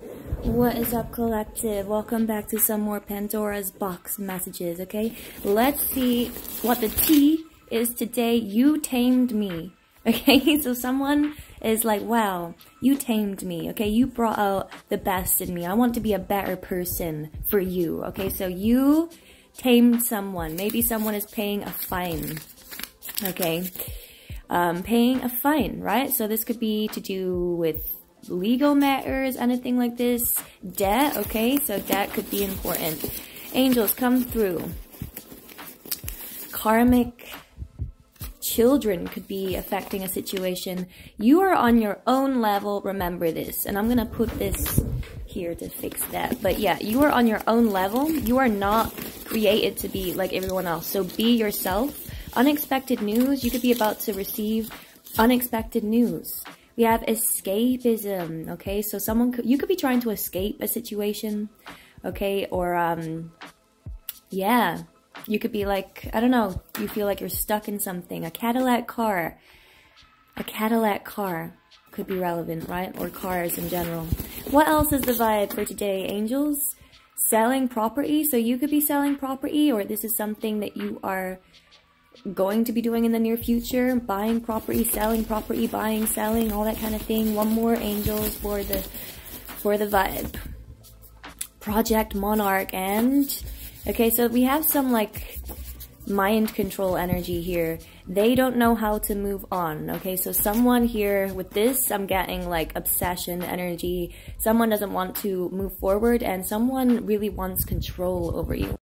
What is up, collective? Welcome back to some more Pandora's box messages, okay? Let's see what the T is today. You tamed me, okay? So someone is like, wow, you tamed me, okay? You brought out the best in me. I want to be a better person for you, okay? So you tamed someone. Maybe someone is paying a fine, okay? Um, paying a fine, right? So this could be to do with legal matters, anything like this. Debt, okay? So debt could be important. Angels, come through. Karmic children could be affecting a situation. You are on your own level, remember this. And I'm gonna put this here to fix that. But yeah, you are on your own level. You are not created to be like everyone else. So be yourself. Unexpected news, you could be about to receive unexpected news. We have escapism, okay? So someone could, you could be trying to escape a situation, okay? Or, um, yeah, you could be like, I don't know, you feel like you're stuck in something. A Cadillac car, a Cadillac car could be relevant, right? Or cars in general. What else is the vibe for today, angels? Selling property. So you could be selling property or this is something that you are going to be doing in the near future. Buying property, selling property, buying, selling, all that kind of thing. One more angels for the for the vibe. Project Monarch and okay, so we have some like mind control energy here. They don't know how to move on. Okay, so someone here with this, I'm getting like obsession energy. Someone doesn't want to move forward and someone really wants control over you.